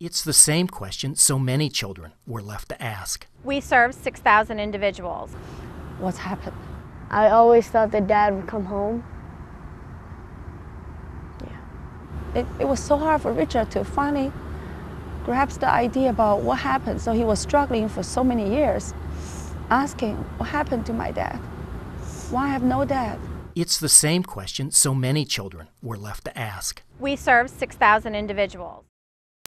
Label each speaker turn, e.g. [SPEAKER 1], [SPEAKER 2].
[SPEAKER 1] It's the same question so many children were left to ask.
[SPEAKER 2] We serve 6,000 individuals.
[SPEAKER 3] What's happened?
[SPEAKER 4] I always thought that dad would come home.
[SPEAKER 3] Yeah, It, it was so hard for Richard to finally grasp the idea about what happened. So he was struggling for so many years, asking, What happened to my dad? Why I have no dad?
[SPEAKER 1] It's the same question so many children were left to ask.
[SPEAKER 2] We serve 6,000 individuals.